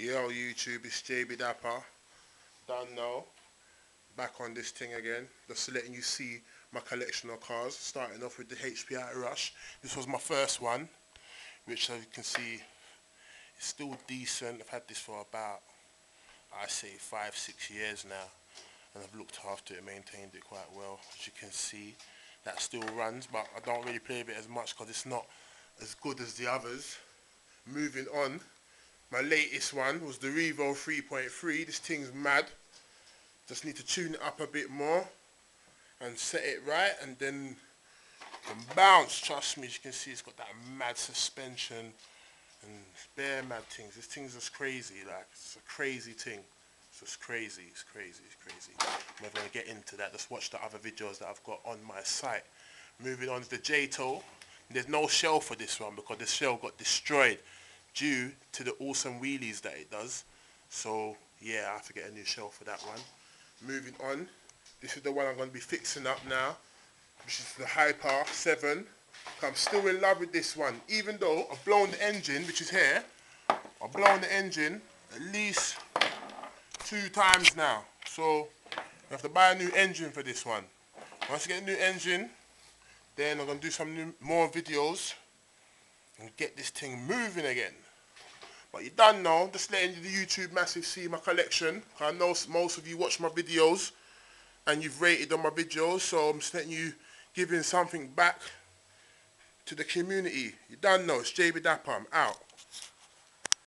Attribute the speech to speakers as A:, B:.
A: Yo YouTube, it's JB Dapper. Done now. Back on this thing again. Just letting you see my collection of cars. Starting off with the HPI Rush. This was my first one, which as you can see, it's still decent. I've had this for about, I say, five, six years now. And I've looked after it, maintained it quite well. As you can see, that still runs, but I don't really play with it as much because it's not as good as the others. Moving on, my latest one was the Revo 3.3. This thing's mad. Just need to tune it up a bit more and set it right and then can bounce. Trust me, as you can see it's got that mad suspension and bare mad things. This thing's just crazy, like it's a crazy thing. It's just crazy, it's crazy, it's crazy. I'm never gonna get into that. Just watch the other videos that I've got on my site. Moving on to the Jato. There's no shell for this one because the shell got destroyed due to the awesome wheelies that it does. So yeah, I have to get a new shell for that one. Moving on, this is the one I'm going to be fixing up now, which is the Hyper 7. I'm still in love with this one, even though I've blown the engine, which is here. I've blown the engine at least two times now. So I have to buy a new engine for this one. Once I get a new engine, then I'm going to do some new, more videos and get this thing moving again. But you done now, just letting the YouTube massive see my collection. I know most of you watch my videos and you've rated on my videos, so I'm just letting you giving something back to the community. You done know, it's JB Dapper, I'm out.